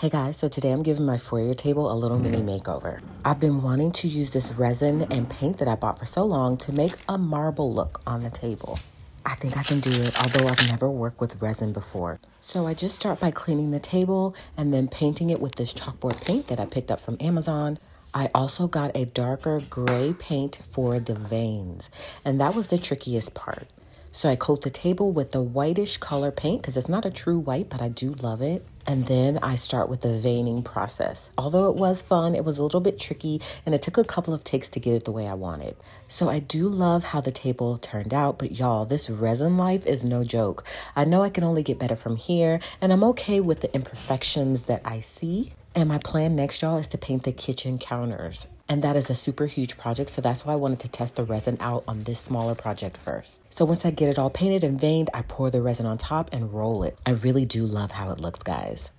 Hey guys, so today I'm giving my foyer table a little mini mm. makeover. I've been wanting to use this resin and paint that I bought for so long to make a marble look on the table. I think I can do it, although I've never worked with resin before. So I just start by cleaning the table and then painting it with this chalkboard paint that I picked up from Amazon. I also got a darker gray paint for the veins, and that was the trickiest part. So I coat the table with the whitish color paint because it's not a true white, but I do love it. And then I start with the veining process. Although it was fun, it was a little bit tricky and it took a couple of takes to get it the way I wanted. So I do love how the table turned out, but y'all, this resin life is no joke. I know I can only get better from here and I'm okay with the imperfections that I see. And my plan next, y'all, is to paint the kitchen counters. And that is a super huge project, so that's why I wanted to test the resin out on this smaller project first. So once I get it all painted and veined, I pour the resin on top and roll it. I really do love how it looks, guys.